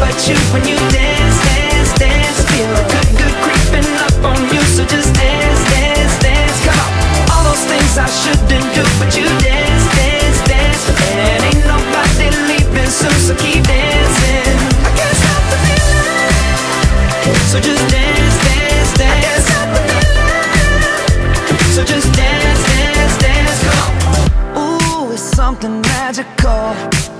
but you when you dance, dance, dance. Feel a good, good creeping up on you. So just dance, dance, dance. Come on. All those things I shouldn't do, but you dance, dance, dance. And ain't nobody leaving soon, so keep dancing. I can't stop the feeling. So just dance, dance, dance. I can't stop the feeling. So just dance, dance, dance. Come on. Ooh, it's something magical.